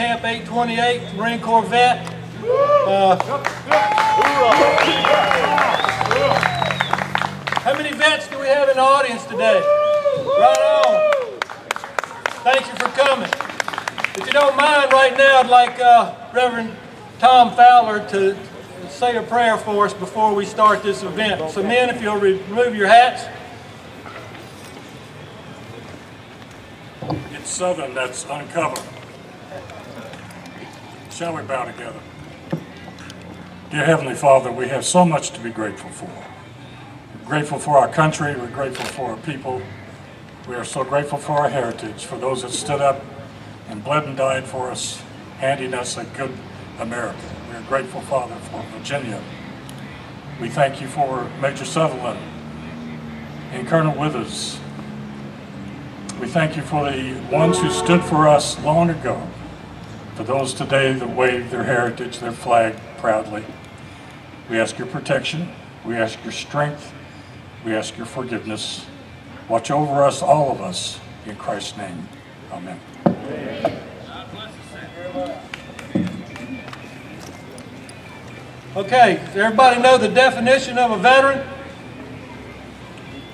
Camp 828, Marine Corps vet. Uh, how many vets do we have in the audience today? Right on. Thank you for coming. If you don't mind, right now, I'd like uh, Reverend Tom Fowler to say a prayer for us before we start this event. So men, if you'll remove your hats. It's Southern that's uncovered. Shall we bow together? Dear Heavenly Father, we have so much to be grateful for. We're grateful for our country, we're grateful for our people. We are so grateful for our heritage, for those that stood up and bled and died for us, handing us a good America. We are grateful, Father, for Virginia. We thank you for Major Sutherlin and Colonel Withers. We thank you for the ones who stood for us long ago, for those today that wave their heritage, their flag proudly. We ask your protection. We ask your strength. We ask your forgiveness. Watch over us, all of us, in Christ's name. Amen. Okay, does everybody know the definition of a veteran?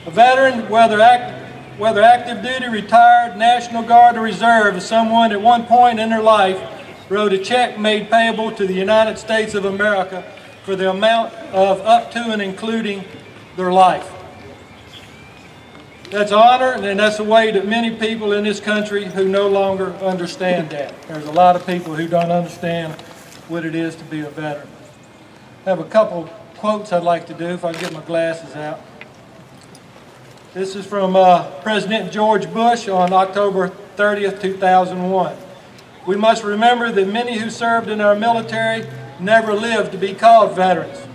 A veteran, whether, act, whether active duty, retired, National Guard, or Reserve, is someone at one point in their life wrote a check made payable to the United States of America for the amount of up to and including their life. That's honor, and that's a way that many people in this country who no longer understand that. There's a lot of people who don't understand what it is to be a veteran. I have a couple quotes I'd like to do if I get my glasses out. This is from uh, President George Bush on October 30th, 2001. We must remember that many who served in our military never lived to be called veterans.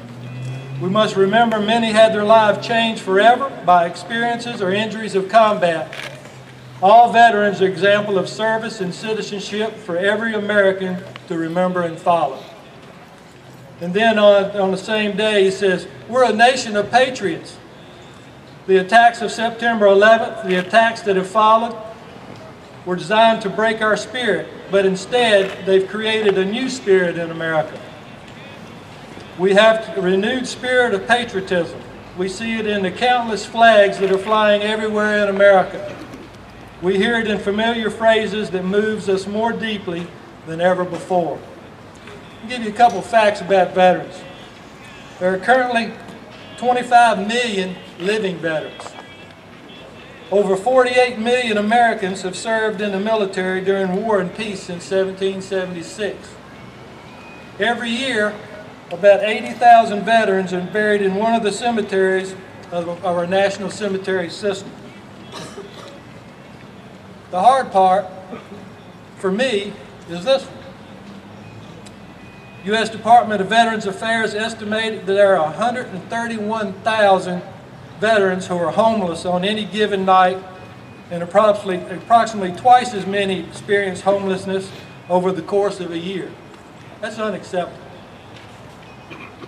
We must remember many had their lives changed forever by experiences or injuries of combat. All veterans are example of service and citizenship for every American to remember and follow. And then on, on the same day, he says, we're a nation of patriots. The attacks of September 11th, the attacks that have followed, were designed to break our spirit, but instead they've created a new spirit in America. We have a renewed spirit of patriotism. We see it in the countless flags that are flying everywhere in America. We hear it in familiar phrases that moves us more deeply than ever before. I'll give you a couple facts about veterans. There are currently 25 million living veterans. Over 48 million Americans have served in the military during war and peace since 1776. Every year, about 80,000 veterans are buried in one of the cemeteries of, our national cemetery system. The hard part for me is this one. U.S. Department of Veterans Affairs estimated that there are 131,000 veterans who are homeless on any given night and approximately, approximately twice as many experience homelessness over the course of a year. That's unacceptable.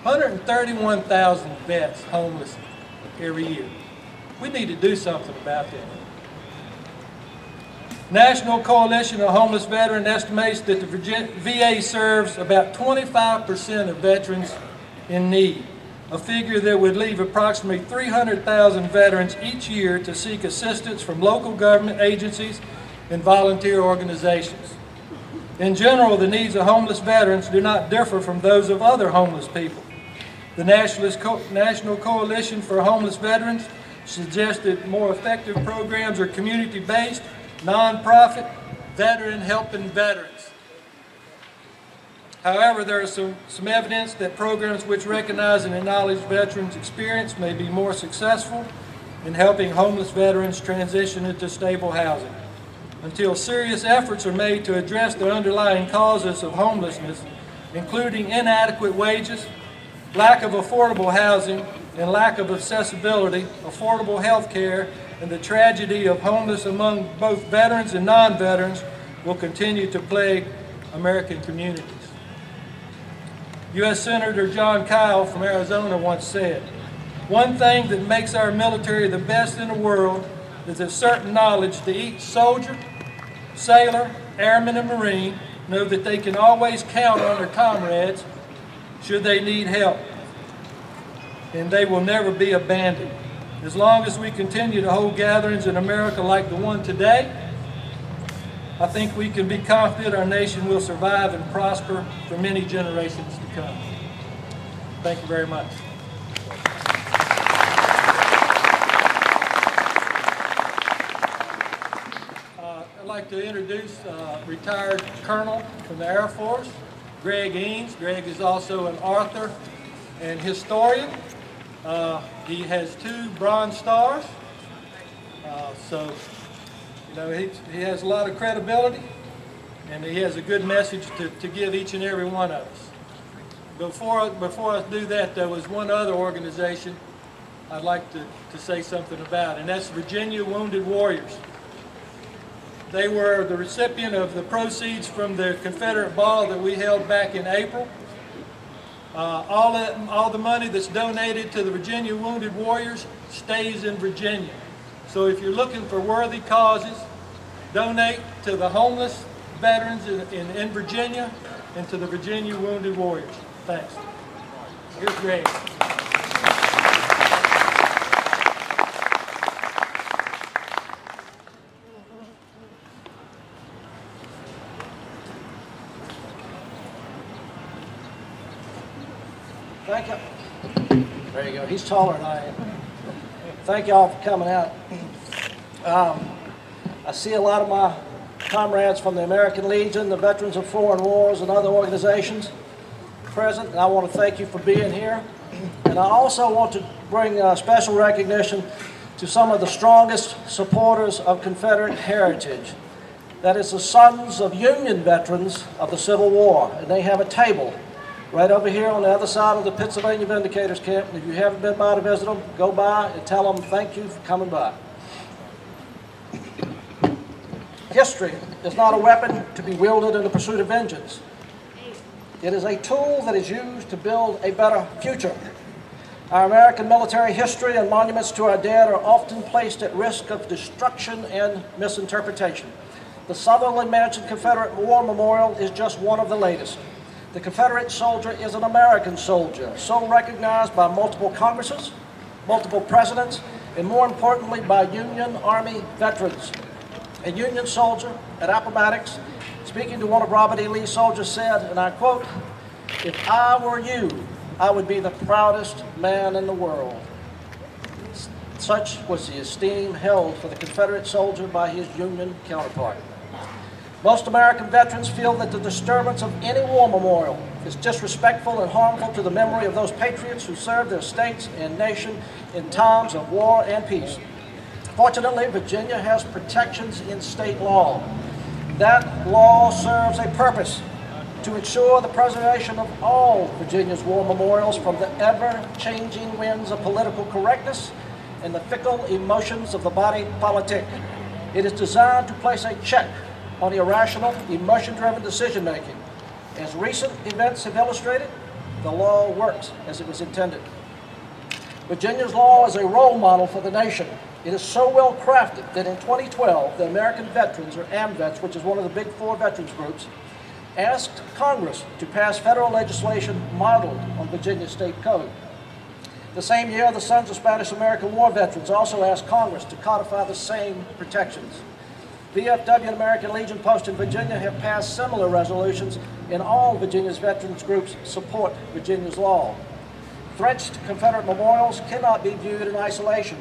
131,000 vets homeless every year. We need to do something about that. National Coalition of Homeless Veterans estimates that the VA serves about 25% of veterans in need, a figure that would leave approximately 300,000 veterans each year to seek assistance from local government agencies and volunteer organizations. In general, the needs of homeless veterans do not differ from those of other homeless people. The National Coalition for Homeless Veterans suggested more effective programs are community-based, nonprofit, veteran helping veterans. However, there is some, some evidence that programs which recognize and acknowledge veterans' experience may be more successful in helping homeless veterans transition into stable housing. Until serious efforts are made to address the underlying causes of homelessness, including inadequate wages, lack of affordable housing, and lack of accessibility, affordable health care, and the tragedy of homelessness among both veterans and non-veterans will continue to plague American communities. U.S. Senator Jon Kyl from Arizona once said, one thing that makes our military the best in the world is a certain knowledge that each soldier, sailor, airman, and marine know that they can always count on their comrades should they need help. And they will never be abandoned. As long as we continue to hold gatherings in America like the one today, I think we can be confident our nation will survive and prosper for many generations to come. Thank you very much. Uh, I'd like to introduce uh, retired colonel from the Air Force, Greg Eanes. Greg is also an author and historian. Uh, he has two Bronze Stars. Uh, so, you know, he, he has a lot of credibility and he has a good message to, to give each and every one of us. Before, before I do that, there was one other organization I'd like to, to say something about, and that's Virginia Wounded Warriors. They were the recipient of the proceeds from the Confederate ball that we held back in April. Uh, all, that, all the money that's donated to the Virginia Wounded Warriors stays in Virginia. So if you're looking for worthy causes, donate to the homeless veterans in, in, in Virginia and to the Virginia Wounded Warriors. Thanks. Here's Greg. Thank you. There you go. He's taller than I am. Thank you all for coming out. Um, I see a lot of my comrades from the American Legion, the Veterans of Foreign Wars, and other organizations present, and I want to thank you for being here. And I also want to bring uh, special recognition to some of the strongest supporters of Confederate heritage. That is the sons of Union veterans of the Civil War, and they have a table right over here on the other side of the Pennsylvania Vindicators Camp. And if you haven't been by to visit them, go by and tell them thank you for coming by. History is not a weapon to be wielded in the pursuit of vengeance. It is a tool that is used to build a better future. Our American military history and monuments to our dead are often placed at risk of destruction and misinterpretation. The Sutherlin Mansion Confederate War Memorial is just one of the latest. The Confederate soldier is an American soldier, so recognized by multiple Congresses, multiple presidents, and more importantly by Union Army veterans. A Union soldier at Appomattox, speaking to one of Robert E. Lee's soldiers, said, and I quote, If I were you, I would be the proudest man in the world. Such was the esteem held for the Confederate soldier by his Union counterpart. Most American veterans feel that the disturbance of any war memorial is disrespectful and harmful to the memory of those patriots who served their states and nation in times of war and peace. Fortunately, Virginia has protections in state law. That law serves a purpose to ensure the preservation of all Virginia's war memorials from the ever-changing winds of political correctness and the fickle emotions of the body politic. It is designed to place a check on irrational, emotion-driven decision-making. As recent events have illustrated, the law works as it was intended. Virginia's law is a role model for the nation. It is so well crafted that in 2012, the American Veterans, or AMVETS, which is one of the big four veterans groups, asked Congress to pass federal legislation modeled on Virginia State Code. The same year, the Sons of Spanish American War Veterans also asked Congress to codify the same protections. VFW and American Legion Post in Virginia have passed similar resolutions, and all Virginia's veterans groups support Virginia's law. Threats to Confederate memorials cannot be viewed in isolation.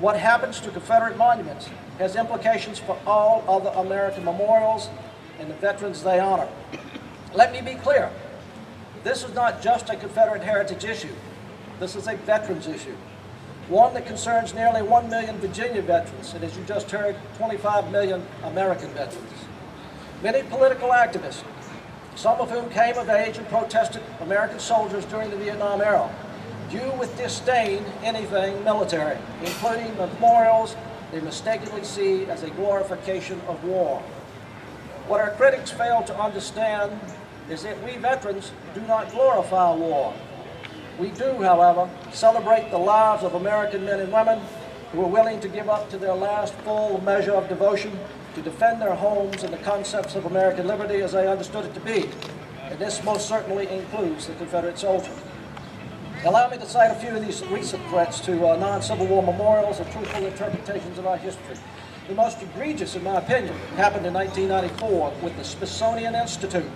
What happens to Confederate monuments has implications for all other American memorials and the veterans they honor. Let me be clear. This is not just a Confederate heritage issue. This is a veterans issue one that concerns nearly 1 million Virginia veterans, and as you just heard, 25 million American veterans. Many political activists, some of whom came of age and protested American soldiers during the Vietnam era, view with disdain anything military, including memorials they mistakenly see as a glorification of war. What our critics fail to understand is that we veterans do not glorify war. We do, however, celebrate the lives of American men and women who are willing to give up to their last full measure of devotion to defend their homes and the concepts of American liberty as they understood it to be. And this most certainly includes the Confederate soldier. Allow me to cite a few of these recent threats to uh, non-Civil War memorials and truthful interpretations of our history. The most egregious, in my opinion, happened in 1994 with the Smithsonian Institute.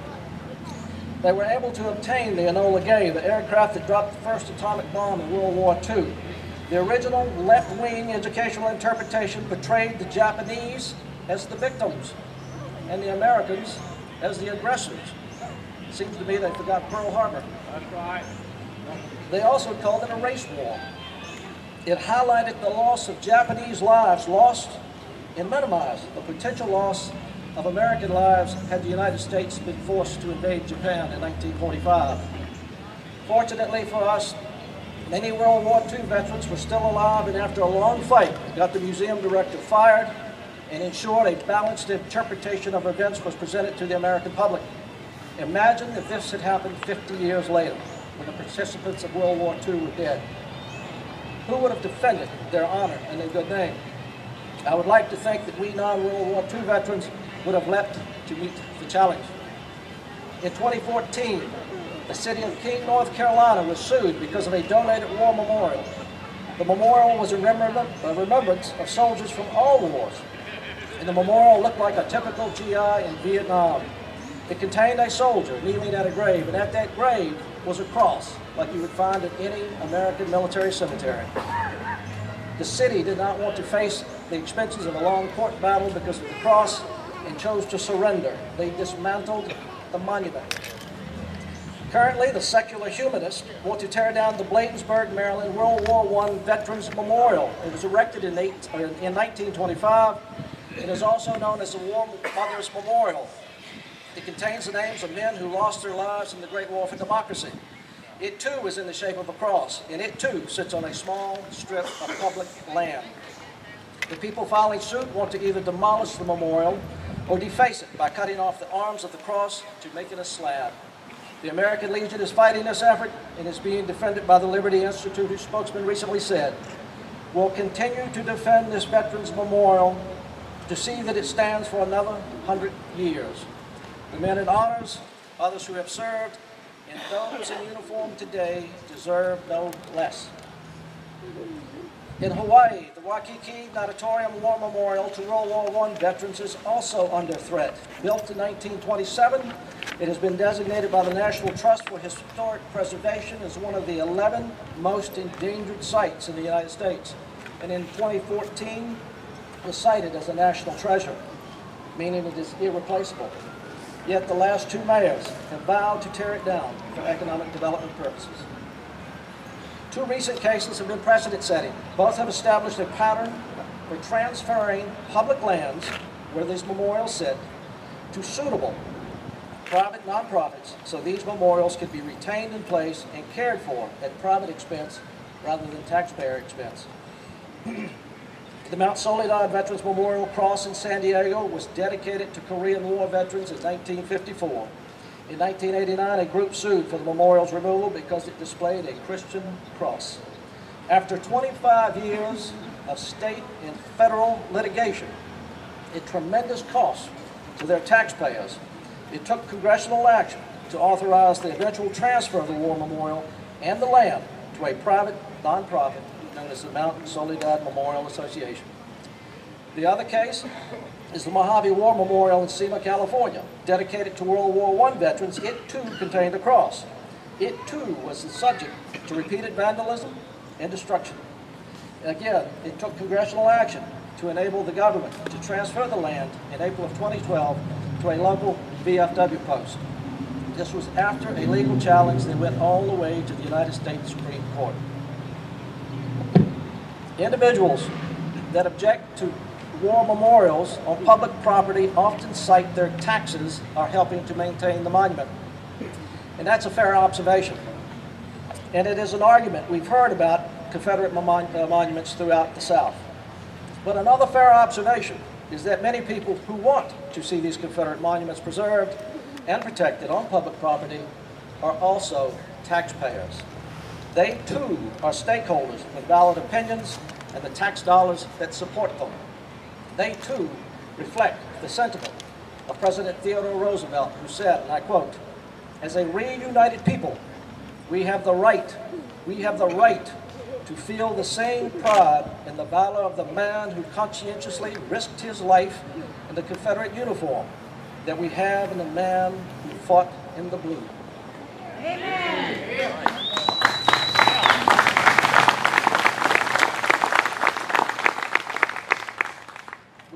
They were able to obtain the Enola Gay, the aircraft that dropped the first atomic bomb in World War II. The original left-wing educational interpretation portrayed the Japanese as the victims and the Americans as the aggressors. It Seems to me they forgot Pearl Harbor. That's right. They also called it a race war. It highlighted the loss of Japanese lives lost and minimized the potential loss of American lives had the United States been forced to invade Japan in 1945. Fortunately for us, many World War II veterans were still alive and after a long fight got the museum director fired and ensured a balanced interpretation of events was presented to the American public. Imagine if this had happened 50 years later when the participants of World War II were dead. Who would have defended their honor and their good name? I would like to think that we non-World War II veterans would have leapt to meet the challenge. In 2014, the city of King, North Carolina was sued because of a donated war memorial. The memorial was a remembrance, of soldiers from all wars, and the memorial looked like a typical GI in Vietnam. It contained a soldier kneeling at a grave, and at that grave was a cross, like you would find at any American military cemetery. The city did not want to face the expenses of a long court battle because of the cross and chose to surrender. They dismantled the monument. Currently, the secular humanists want to tear down the Bladensburg, Maryland World War I Veterans Memorial. It was erected in, eight, uh, in 1925. It is also known as the War Mothers Memorial. It contains the names of men who lost their lives in the Great War for Democracy. It too is in the shape of a cross, and it too sits on a small strip of public land. The people filing suit want to either demolish the memorial or deface it by cutting off the arms of the cross to make it a slab. The American Legion is fighting this effort and is being defended by the Liberty Institute, whose spokesman recently said, We'll continue to defend this Veterans Memorial to see that it stands for another hundred years. The men in honors, others who have served, and those in uniform today deserve no less. In Hawaii, the Waikiki Natatorium War Memorial to World War I veterans is also under threat. Built in 1927, it has been designated by the National Trust for Historic Preservation as one of the 11 most endangered sites in the United States. And in 2014, was cited as a national treasure, meaning it is irreplaceable. Yet the last two mayors have vowed to tear it down for economic development purposes. Two recent cases have been precedent setting. Both have established a pattern for transferring public lands, where these memorials sit, to suitable private nonprofits so these memorials can be retained in place and cared for at private expense rather than taxpayer expense. the Mount Soledad Veterans Memorial Cross in San Diego was dedicated to Korean War veterans in 1954. In 1989, a group sued for the memorial's removal because it displayed a Christian cross. After 25 years of state and federal litigation, at tremendous cost to their taxpayers, it took congressional action to authorize the eventual transfer of the war memorial and the land to a private nonprofit known as the Mount Soledad Memorial Association. The other case is the Mojave War Memorial in Cima, California, dedicated to World War I veterans. It too contained a cross. It too was the subject to repeated vandalism and destruction. Again, it took congressional action to enable the government to transfer the land in April of 2012 to a local VFW post. This was after a legal challenge that went all the way to the United States Supreme Court. Individuals that object to war memorials on public property often cite their taxes are helping to maintain the monument. And that's a fair observation. And it is an argument we've heard about Confederate mon uh, monuments throughout the South. But another fair observation is that many people who want to see these Confederate monuments preserved and protected on public property are also taxpayers. They too are stakeholders with valid opinions and the tax dollars that support them. They too reflect the sentiment of President Theodore Roosevelt, who said, and I quote, "As a reunited people, we have the right, we have the right to feel the same pride in the valor of the man who conscientiously risked his life in the Confederate uniform that we have in the man who fought in the blue."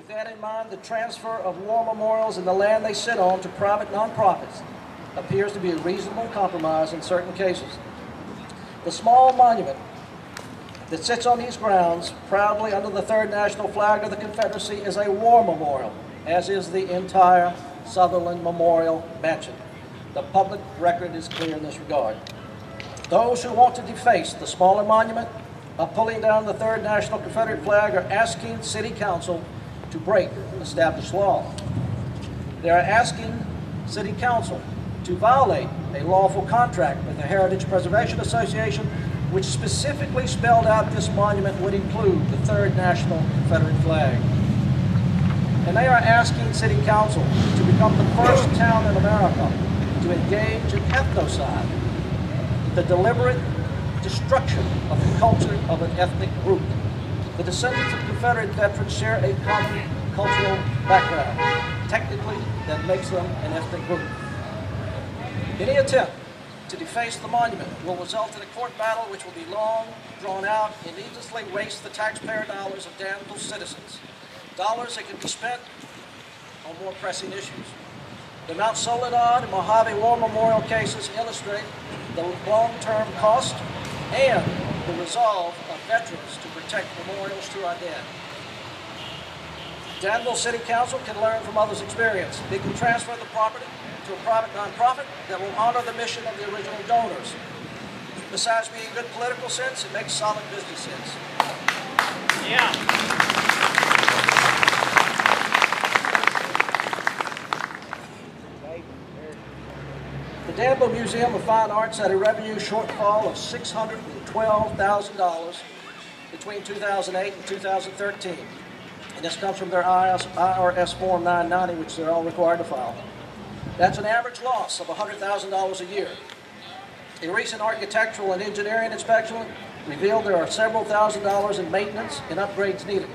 With that in mind, the transfer of war memorials and the land they sit on to private nonprofits appears to be a reasonable compromise in certain cases. The small monument that sits on these grounds proudly under the third national flag of the Confederacy is a war memorial, as is the entire Sutherlin Memorial Mansion. The public record is clear in this regard. Those who want to deface the smaller monument of pulling down the third national Confederate flag are asking City Council to break established law. They are asking City Council to violate a lawful contract with the Heritage Preservation Association, which specifically spelled out this monument would include the third national Confederate flag. And they are asking City Council to become the first town in America to engage in ethnocide, the deliberate destruction of the culture of an ethnic group. The descendants of Confederate veterans share a common cultural background. Technically, that makes them an ethnic group. Any attempt to deface the monument will result in a court battle which will be long, drawn out, and needlessly waste the taxpayer dollars of Danville citizens. Dollars that could be spent on more pressing issues. The Mount Soledad and Mojave War Memorial cases illustrate the long-term cost and the resolve of veterans to protect memorials to our dead. Danville City Council can learn from others' experience. They can transfer the property to a private nonprofit that will honor the mission of the original donors. Besides being good political sense, it makes solid business sense. Yeah. The Danville Museum of Fine Arts had a revenue shortfall of $612,000 between 2008 and 2013. And this comes from their IRS, Form 990, which they're all required to file. That's an average loss of $100,000 a year. A recent architectural and engineering inspection revealed there are several thousand dollars in maintenance and upgrades needed.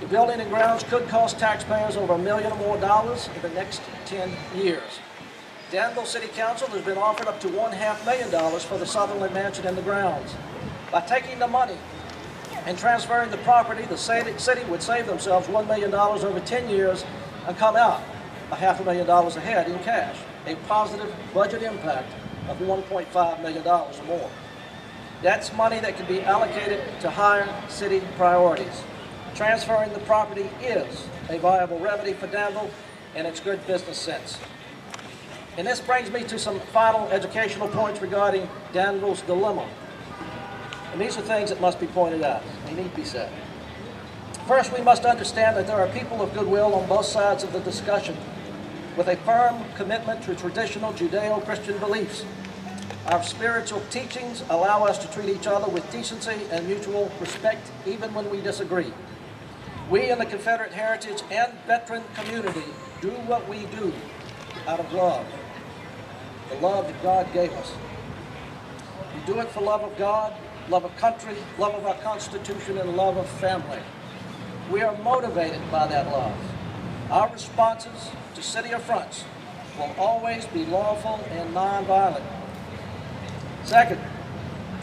The building and grounds could cost taxpayers over a million or more dollars in the next 10 years. Danville City Council has been offered up to one half million dollars for the Sutherlin Mansion and the grounds. By taking the money and transferring the property, the city would save themselves $1 million over 10 years and come out a half a million dollars ahead in cash, a positive budget impact of $1.5 million or more. That's money that can be allocated to higher city priorities. Transferring the property is a viable remedy for Danville, and it's good business sense. And this brings me to some final educational points regarding Danville's dilemma. And these are things that must be pointed out. They need be said. First, we must understand that there are people of goodwill on both sides of the discussion with a firm commitment to traditional Judeo-Christian beliefs. Our spiritual teachings allow us to treat each other with decency and mutual respect even when we disagree. We in the Confederate heritage and veteran community do what we do out of love, the love that God gave us. We do it for love of God, love of country, love of our Constitution, and love of family. We are motivated by that love. Our responses to city affronts will always be lawful and nonviolent. Second,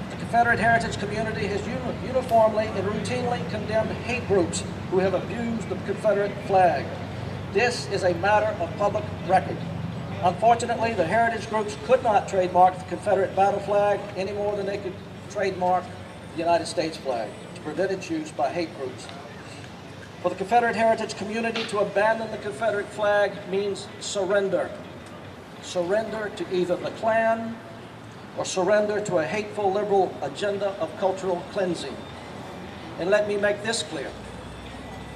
the Confederate heritage community has uni- uniformly and routinely condemned hate groups who have abused the Confederate flag. This is a matter of public record. Unfortunately, the heritage groups could not trademark the Confederate battle flag any more than they could trademark the United States flag to prevent its use by hate groups. For the Confederate heritage community to abandon the Confederate flag means surrender. Surrender to either the Klan or surrender to a hateful liberal agenda of cultural cleansing. And let me make this clear.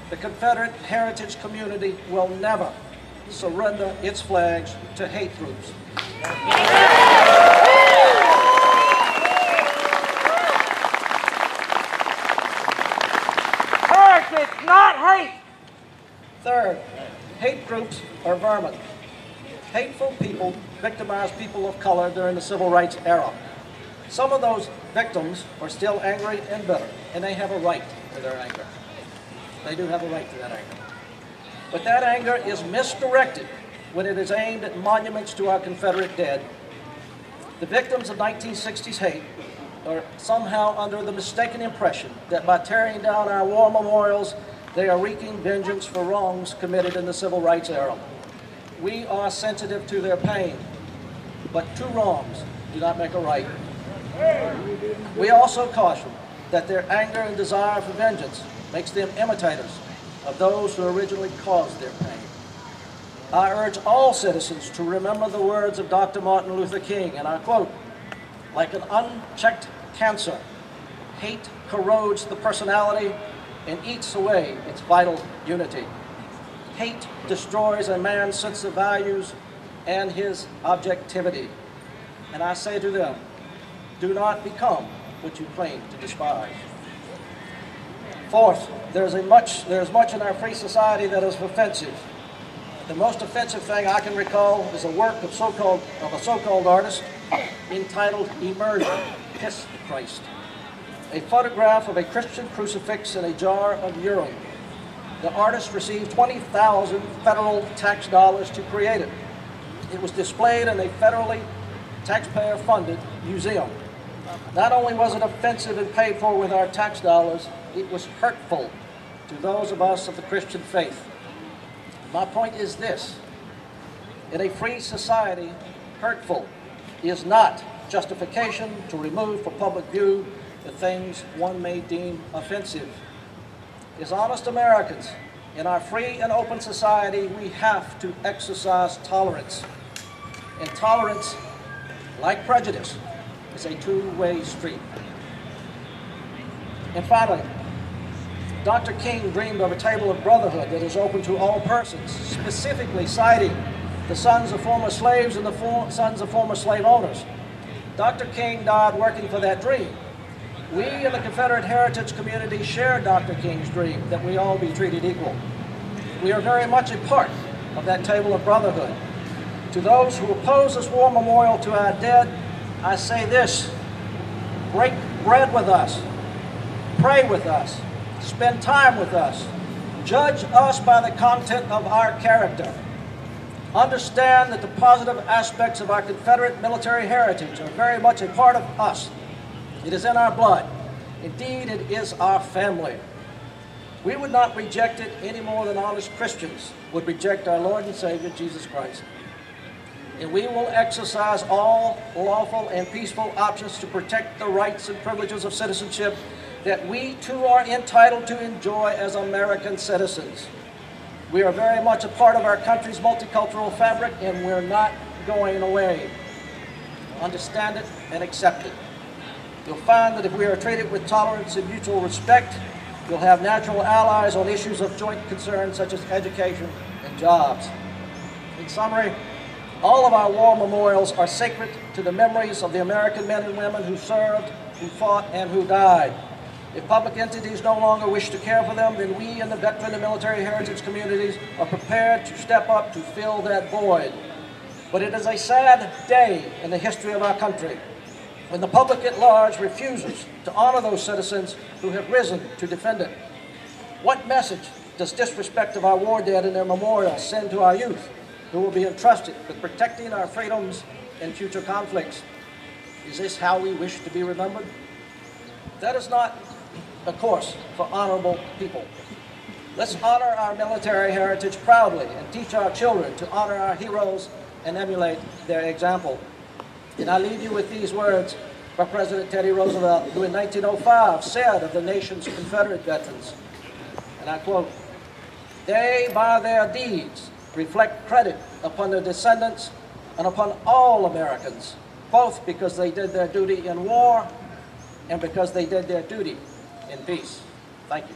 The Confederate heritage community will never surrender its flags to hate groups. Hate. Third, hate groups are vermin. Hateful people victimize people of color during the civil rights era. Some of those victims are still angry and bitter, and they have a right to their anger. They do have a right to that anger. But that anger is misdirected when it is aimed at monuments to our Confederate dead. The victims of 1960s hate are somehow under the mistaken impression that by tearing down our war memorials, they are wreaking vengeance for wrongs committed in the civil rights era. We are sensitive to their pain, but two wrongs do not make a right. We also caution that their anger and desire for vengeance makes them imitators of those who originally caused their pain. I urge all citizens to remember the words of Dr. Martin Luther King, and I quote, like an unchecked cancer, hate corrodes the personality and eats away its vital unity. Hate destroys a man's sense of values and his objectivity. And I say to them, do not become what you claim to despise. Fourth, there's, a much, there's much in our free society that is offensive. The most offensive thing I can recall is a work of, so-called, of a so-called artist entitled Immersion, Piss the Christ. A photograph of a Christian crucifix in a jar of urine. The artist received 20,000 federal tax dollars to create it. It was displayed in a federally taxpayer-funded museum. Not only was it offensive and paid for with our tax dollars, it was hurtful to those of us of the Christian faith. My point is this. In a free society, hurtful is not justification to remove from public view the things one may deem offensive. As honest Americans, in our free and open society, we have to exercise tolerance. And tolerance, like prejudice, is a two-way street. And finally, Dr. King dreamed of a table of brotherhood that is open to all persons, specifically citing the sons of former slaves and the for sons of former slave owners. Dr. King died working for that dream. We in the Confederate heritage community share Dr. King's dream that we all be treated equal. We are very much a part of that table of brotherhood. To those who oppose this war memorial to our dead, I say this, break bread with us, pray with us, spend time with us, judge us by the content of our character. Understand that the positive aspects of our Confederate military heritage are very much a part of us. It is in our blood. Indeed, it is our family. We would not reject it any more than honest Christians would reject our Lord and Savior, Jesus Christ. And we will exercise all lawful and peaceful options to protect the rights and privileges of citizenship that we too are entitled to enjoy as American citizens. We are very much a part of our country's multicultural fabric and we're not going away. Understand it and accept it. You'll find that if we are treated with tolerance and mutual respect, you'll have natural allies on issues of joint concern such as education and jobs. In summary, all of our war memorials are sacred to the memories of the American men and women who served, who fought, and who died. If public entities no longer wish to care for them, then we in the veteran and military heritage communities are prepared to step up to fill that void. But it is a sad day in the history of our country when the public at large refuses to honor those citizens who have risen to defend it. What message does disrespect of our war dead and their memorials send to our youth who will be entrusted with protecting our freedoms in future conflicts? Is this how we wish to be remembered? That is not a course for honorable people. Let's honor our military heritage proudly and teach our children to honor our heroes and emulate their example. And I leave you with these words by President Teddy Roosevelt, who in 1905 said of the nation's Confederate veterans, and I quote, they by their deeds reflect credit upon their descendants and upon all Americans, both because they did their duty in war and because they did their duty in peace. Thank you.